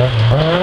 Uh-huh.